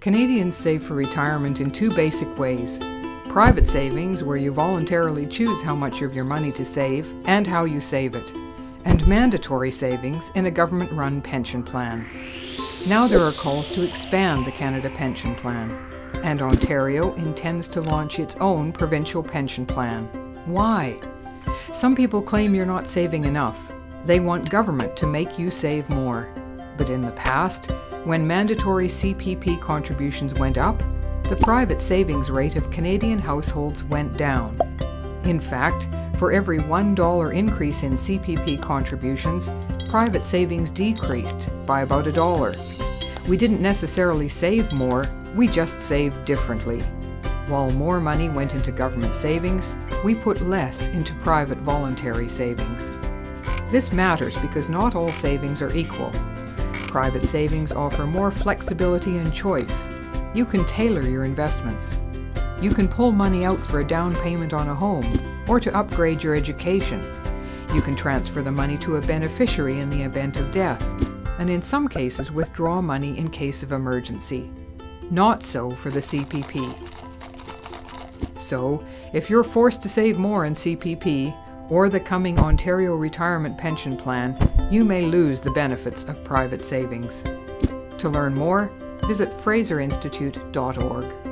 Canadians save for retirement in two basic ways private savings, where you voluntarily choose how much of your money to save and how you save it, and mandatory savings in a government run pension plan. Now there are calls to expand the Canada Pension Plan, and Ontario intends to launch its own provincial pension plan. Why? Some people claim you're not saving enough. They want government to make you save more. But in the past, when mandatory CPP contributions went up, the private savings rate of Canadian households went down. In fact, for every $1 increase in CPP contributions, private savings decreased by about a dollar. We didn't necessarily save more, we just saved differently. While more money went into government savings, we put less into private voluntary savings. This matters because not all savings are equal. Private savings offer more flexibility and choice, you can tailor your investments. You can pull money out for a down payment on a home or to upgrade your education. You can transfer the money to a beneficiary in the event of death, and in some cases withdraw money in case of emergency. Not so for the CPP. So, if you're forced to save more in CPP or the coming Ontario Retirement Pension Plan, you may lose the benefits of private savings. To learn more, visit FraserInstitute.org.